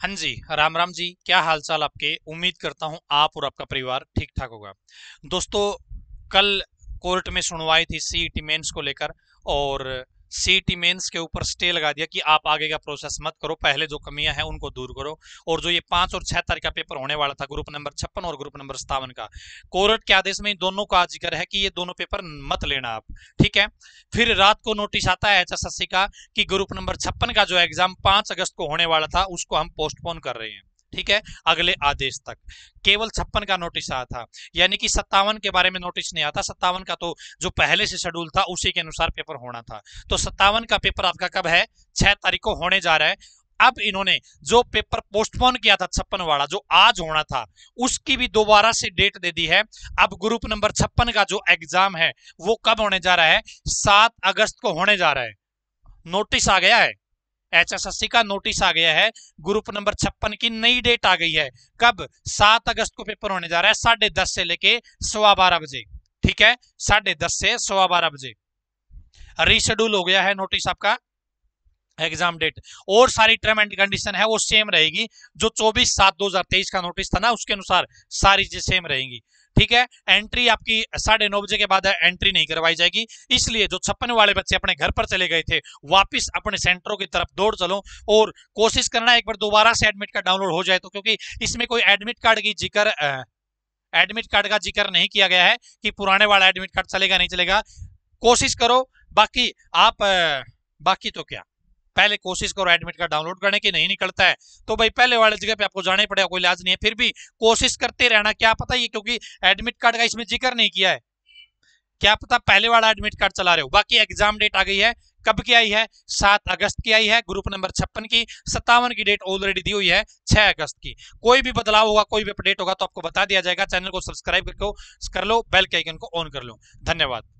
हाँ जी, राम राम जी, क्या हालचाल आपके? उम्मीद करता हूँ आप और आपका परिवार ठीक ठाक होगा। दोस्तों, कल कोर्ट में सुनवाई थी सीईटी मेंस को लेकर और सीटी मेंस के ऊपर स्टे लगा दिया कि आप आगे का प्रोसेस मत करो, पहले जो कमियाँ हैं उनको दूर करो। और जो ये पाँच और छह तारीख का पेपर होने वाला था ग्रुप नंबर छप्पन और ग्रुप नंबर सत्तावन का, कोर्ट के आदेश में दोनों का ज़िक्र है कि ये दोनों पेपर मत लेना आप, ठीक है? फिर रात को नोटिस आता है एचएसएससी का कि ग्रुप नंबर छप्पन का जो एग्ज़ाम पाँच अगस्त को होने वाला था, उसको हम पोस्टपोन कर रहे हैं। ठीक है, अगले आदेश तक। केवल छप्पन का नोटिस आया था। यानी कि सत्तावन के बारे में नोटिस नहीं आता सत्तावन का तो जो पहले से शेड्यूल था, उसी के अनुसार पेपर होना था। तो सत्तावन का पेपर आपका कब है? छह तारीख को होने जा रहा है। अब इन्होंने जो पेपर पोस्टपोन किया था, छप्पन वाला, जो आज होना था, उसकी भी दोबारा से डेट दे दी है। अब ग्रुप नंबर छप्पन का जो एग्ज़ाम है, वो कब होने जा रहा है? सात अगस्त को होने जा रहा है। नोटिस आ गया है। एचएसएससी का नोटिस आ गया है। ग्रुप नंबर छप्पन की नई डेट आ गई है। कब? सात अगस्त को पेपर होने जा रहा है, साढ़े दस से लेके सवा बारह बजे। ठीक है? साढ़े दस से सवा बारह बजे। रिशेड्यूल हो गया है नोटिस आपका। Exam date. और सारी टर्म एंड कंडीशन है, वो सेम रहेगी। जो 24 सात 2023 का नोटिस था ना, उसके अनुसार सारी चीज़ें सेम रहेंगी। ठीक है? एंट्री आपकी साढ़े नौ बजे के बाद एंट्री नहीं करवाई जाएगी। इसलिए जो छप्पन वाले बच्चे अपने घर पर चले गए थे, वापिस अपने सेंटरों की तरफ़ दौड़ चलो और कोशिश करना एक बार दोबारा से एडमिट कार्ड डाउनलोड हो जाए तो क्योंकि इसमें कोई एडमिट कार्ड की ज़िक्र एडमिट कार्ड का ज़िक्र नहीं किया गया है कि पुराने वाला एडमिट कार्ड चलेगा, नहीं चलेगा। कोशिश करो, बाकी आप बाकी तो क्या? पहले कोशिश करो एडमिट कार्ड डाउनलोड करने की, नहीं निकलता है। तो भाई, पहले वाले जगह पे आपको जाना पड़ेगा, कोई इलाज नहीं है। फिर भी कोशिश करते रहना, क्या पता ये क्योंकि एडमिट कार्ड का इसमें ज़िक्र नहीं किया है। क्या पता पहले वाला एडमिट कार्ड चला रहे हो। बाकी एग्ज़ाम डेट आ गई है, कब की आई है? सात अगस्त की आई है ग्रुप नंबर छप्पन की, सत्तावन की डेट ऑलरेडी दी हुई है, छह अगस्त की। कोई भी बदलाव होगा, कोई भी अपडेट होगा तो आपको बता दिया जाएगा। चैनल को सब्सक्राइब करके, कर लो बेल के आइकन को ऑन कर लो। धन्यवाद।